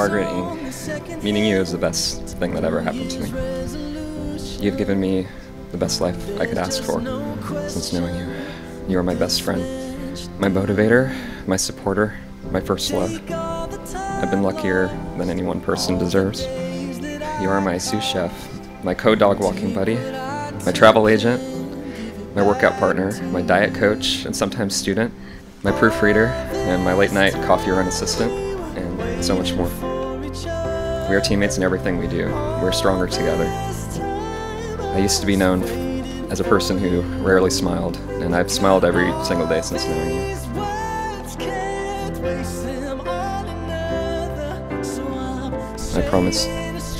Margaret Ing, meeting you is the best thing that ever happened to me. You've given me the best life I could ask for since knowing you. You are my best friend, my motivator, my supporter, my first love. I've been luckier than any one person deserves. You are my sous chef, my co dog walking buddy, my travel agent, my workout partner, my diet coach, and sometimes student, my proofreader, and my late night coffee run assistant, and so much more. We are teammates in everything we do. We're stronger together. I used to be known as a person who rarely smiled, and I've smiled every single day since knowing you. I promise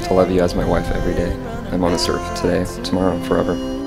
to love you as my wife every day. I'm on this earth today, tomorrow, forever.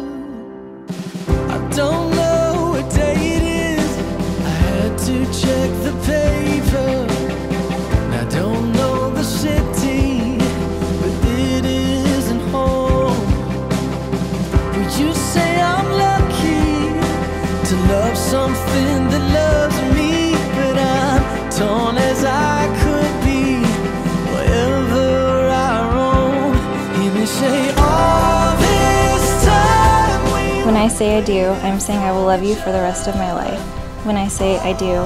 When I say I do, I'm saying I will love you for the rest of my life. When I say I do,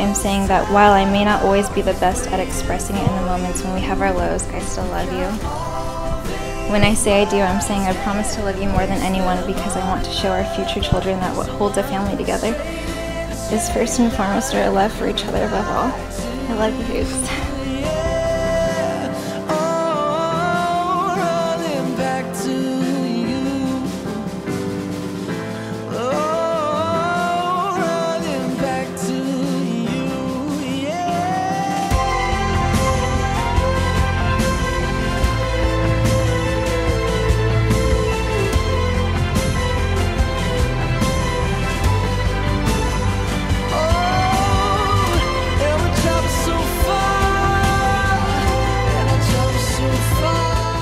I'm saying that while I may not always be the best at expressing it in the moments when we have our lows, I still love you. When I say I do, I'm saying I promise to love you more than anyone because I want to show our future children that what holds a family together is first and foremost our love for each other above all. I love you, Hoops.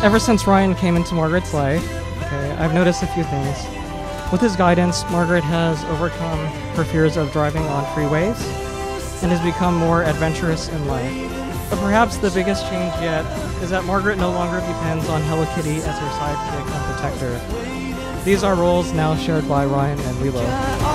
Ever since Ryan came into Margaret's life, okay, I've noticed a few things. With his guidance, Margaret has overcome her fears of driving on freeways and has become more adventurous in life. But perhaps the biggest change yet is that Margaret no longer depends on Hello Kitty as her sidekick and protector. These are roles now shared by Ryan and Lilo.